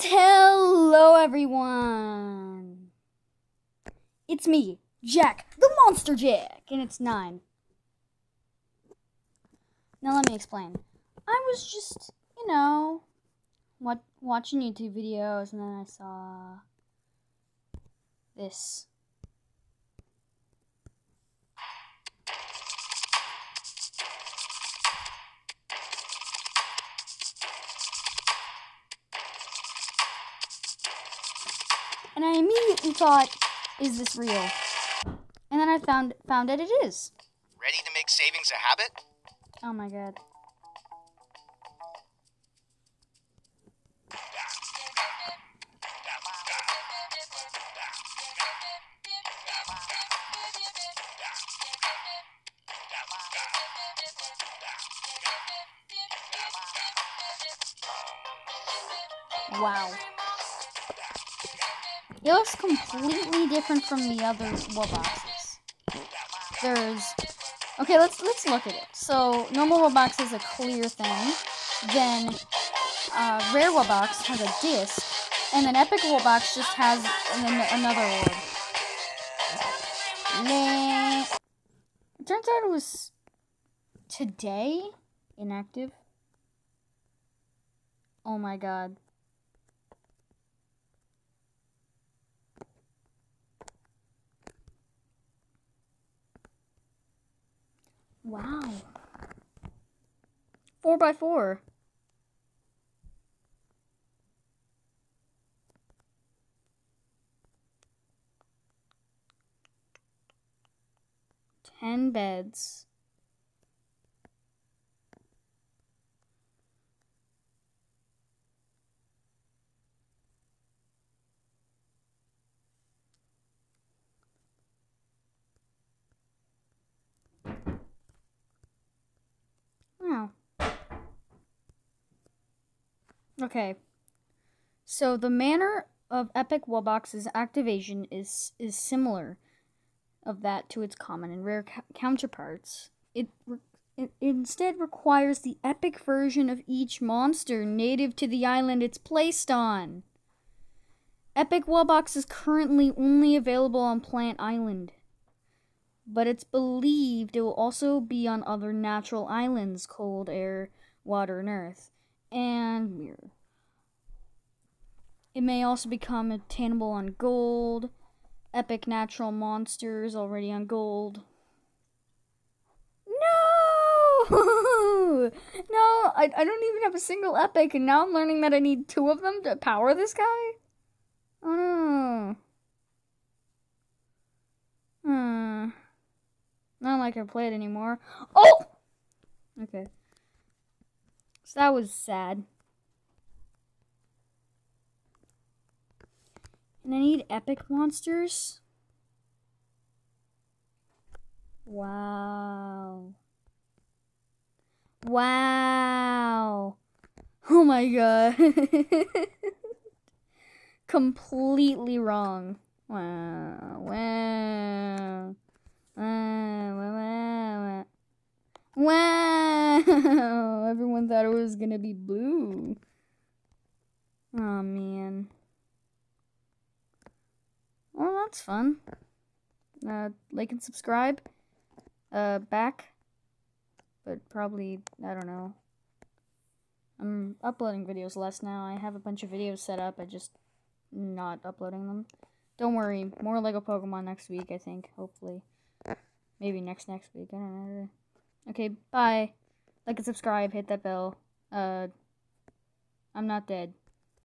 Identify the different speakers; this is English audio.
Speaker 1: And hello, everyone. It's me, Jack, the Monster Jack, and it's nine. Now let me explain. I was just, you know, what watching YouTube videos, and then I saw this. And I immediately thought, is this real? And then I found found that it is.
Speaker 2: Ready to make savings a habit?
Speaker 1: Oh my god. Wow. It looks completely different from the other Wubboxes. There's okay. Let's let's look at it. So normal Wubbox is a clear thing. Then uh, rare Wubbox has a disc, and then epic Wubbox just has an, another orb. Nah. It turns out it was today inactive. Oh my god. Wow. Four by four. Ten beds. Wow. Okay. So the manner of Epic Wubbox's activation is is similar of that to its common and rare ca- counterparts. It, re- it instead requires the epic version of each monster native to the island it's placed on. Epic Wubbox is currently only available on Plant Island but it's believed it will also be on other natural islands cold air, water, and earth, and mirror. It may also become attainable on gold, epic natural monsters already on gold. No! No, I, I don't even have a single epic, and now I'm learning that I need two of them to power this guy? Oh no. Hmm. Not like I play it anymore. Oh! Okay. So that was sad. And I need epic monsters. Wow. Wow. Oh my god. Completely wrong. Wow. Wow. Wow, wow, Everyone thought it was gonna be blue. Oh man. Well, that's fun. Uh, like and subscribe. Uh, back. But probably, I don't know. I'm uploading videos less now. I have a bunch of videos set up. I just not uploading them. Don't worry. More Lego Pokemon next week, I think. Hopefully. Maybe next next week. I don't know. Okay, bye. Like and subscribe. Hit that bell. Uh, I'm not dead.